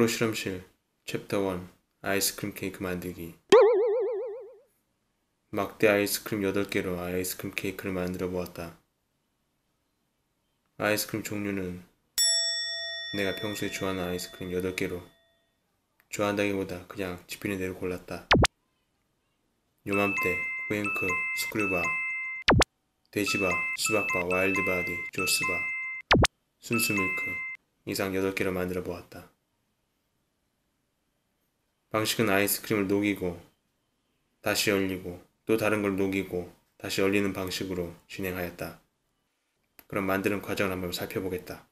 마크로 실험실 챕터 1 아이스크림 케이크 만들기 막대 아이스크림 8개로 아이스크림 케이크를 만들어 보았다. 아이스크림 종류는 내가 평소에 좋아하는 아이스크림 8개로 좋아한다기보다 그냥 집히는 대로 골랐다. 요맘때 쿠앤크, 스크류바, 돼지바, 수박바, 와일드바디, 조스바, 순수밀크 이상 8개로 만들어 보았다. 방식은 아이스크림을 녹이고 다시 얼리고 또 다른 걸 녹이고 다시 얼리는 방식으로 진행하였다. 그럼 만드는 과정을 한번 살펴보겠다.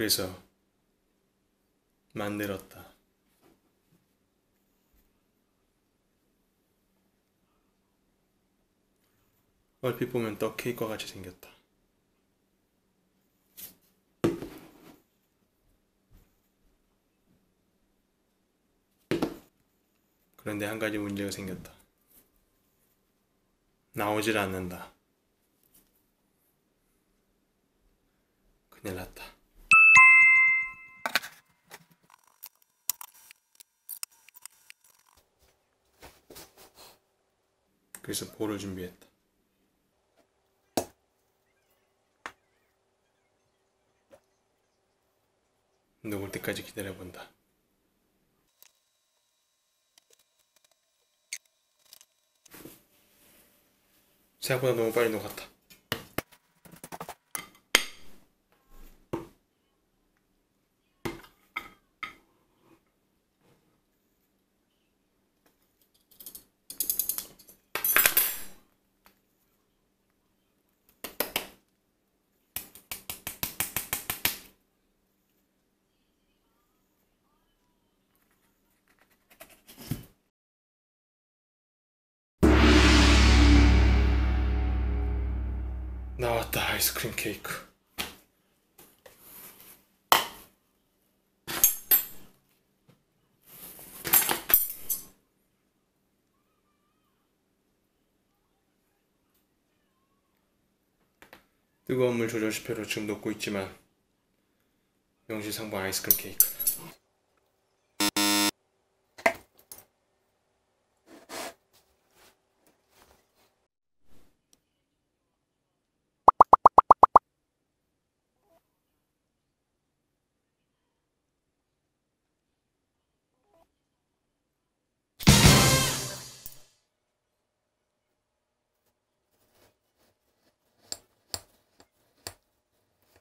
그래서 만들었다. 얼핏 보면 떡 케이크와 같이 생겼다. 그런데 한 가지 문제가 생겼다. 나오질 않는다. 큰일 났다. 그래서 볼을 준비했다. 녹을 때까지 기다려본다. 생각보다 너무 빨리 녹았다. 나왔다 아이스크림 케이크. 뜨거운 물 조절시표로 지금 녹고 있지만 명실상부한 아이스크림 케이크.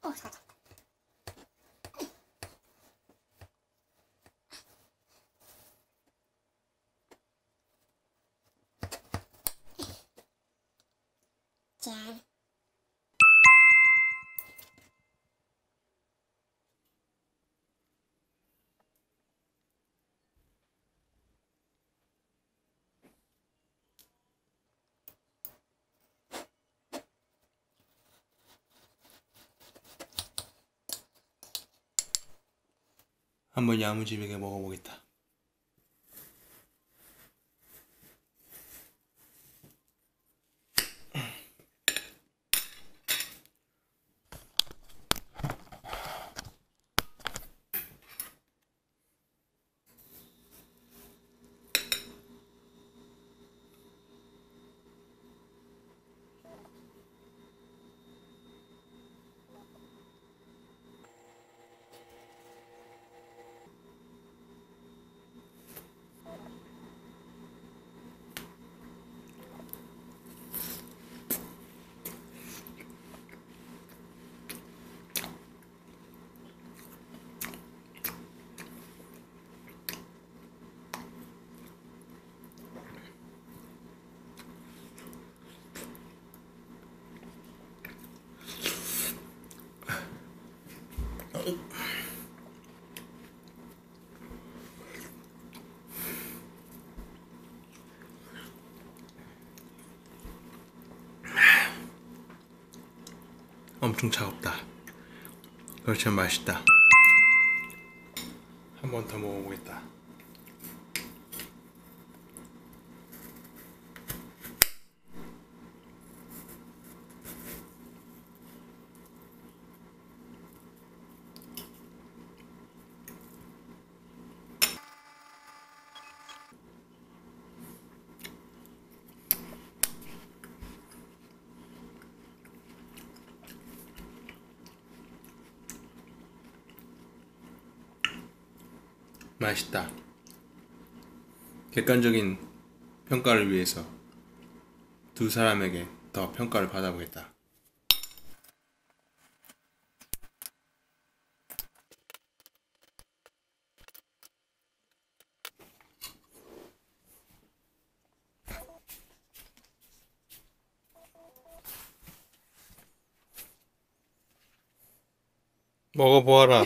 어, 살 한번 야무지게 먹어보겠다. 엄청 차갑다. 그렇지만 맛있다. 한 번 더 먹어보겠다. 맛있다. 객관적인 평가를 위해서 두 사람에게 더 평가를 받아보겠다. 먹어보아라.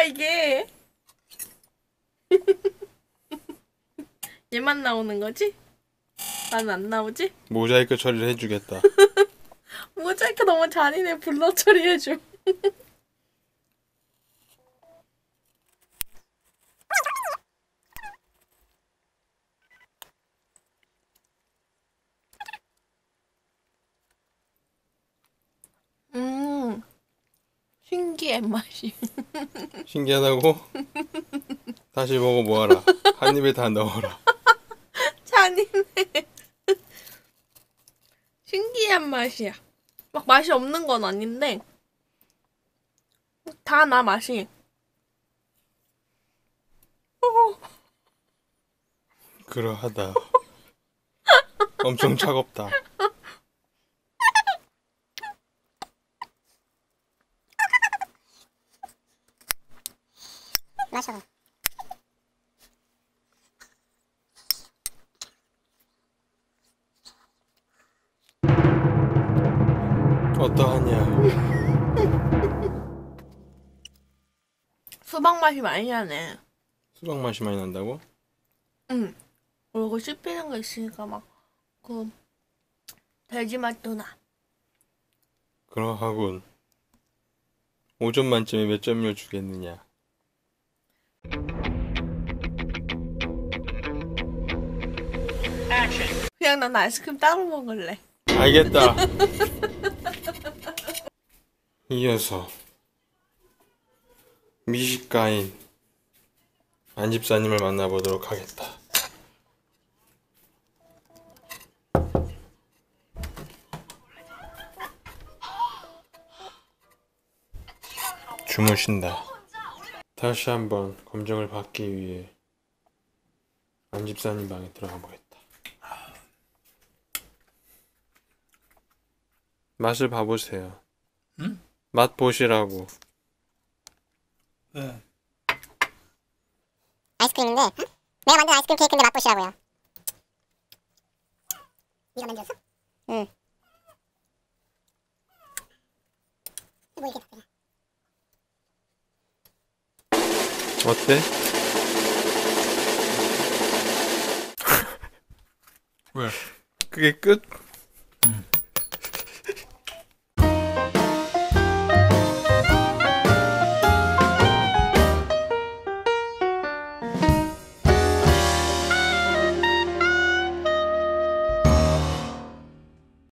뭐야 이게? 얘만 나오는 거지? 난 안 나오지? 모자이크 처리를 해주겠다. 모자이크 너무 잔인해 블러 처리해줘. 신기해 맛이. 신기하다고? 다시 먹어보아라. 한 입에 다 넣어라. 잔인해. 신기한 맛이야. 막 맛이 없는 건 아닌데 다 나 맛이. 그러하다. 엄청 차갑다. 마셔. 어떠하냐? 수박 맛이 많이 나네. 수박 맛이 많이 난다고? 응. 그리고 씹히는 거 있으니까 막 그 돼지 맛도 나. 그러하군. 5점 만점에 몇 점을 주겠느냐? 그냥 난 아이스크림 따로 먹을래. 알겠다. 이어서 미식가인 안 집사님을 만나보도록 하겠다. 주무신다. 다시 한번 검정을 받기 위해 안 집사님 방에 들어가 보겠다. 맛을 봐보세요. 응? 맛 보시라고. 네. 아이스크림인데 내가 만든 아이스크림 케이크인데 맛 보시라고요. 네가 만들었어? 응. 뭐 이게 어때? 왜? 그게 끝?